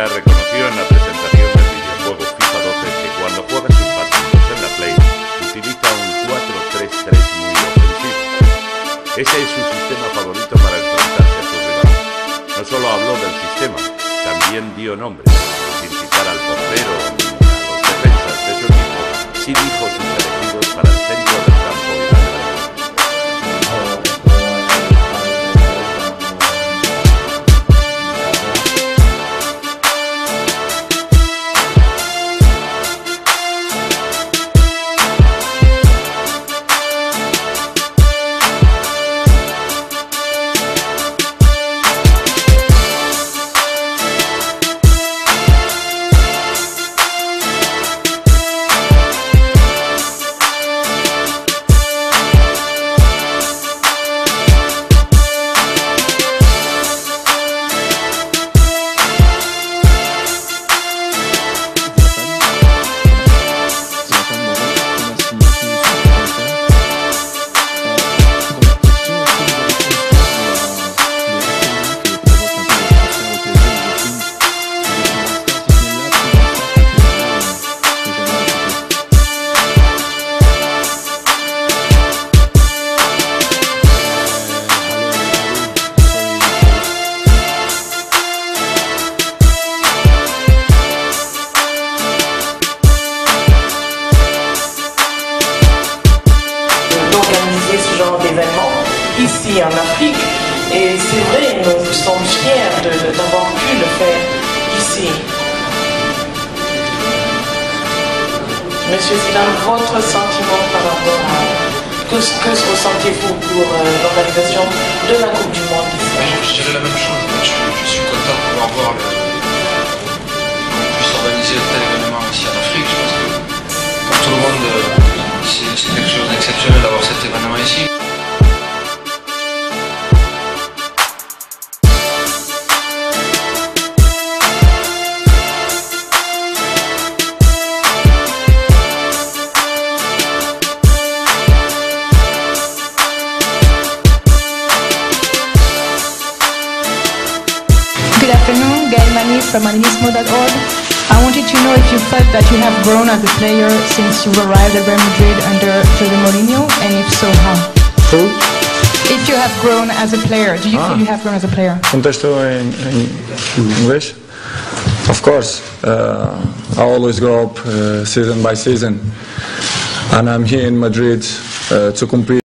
Reconoció en la presentación del videojuego FIFA 12 que cuando juega sus partidos en la Play utiliza un 4-3-3 muy ofensivo. Ese es su sistema favorito para enfrentarse a sus rivales. No solo habló del sistema, también dio nombre, sin citar al portero ici en Afrique. Et c'est vrai, nous sommes fiers d'avoir pu le faire ici. Monsieur Zidane, votre sentiment par rapport à... Que, que ressentez-vous pour euh, l'organisation de la Coupe du Monde from animismo.org. I wanted to know if you felt that you have grown as a player since you arrived at Real Madrid under Jose Mourinho, and if so, how? Who? If you have grown as a player, do you Ah. feel you have grown as a player? Contesto in, in English? Of course. Uh, I always grow up uh, season by season. And I'm here in Madrid uh, to compete.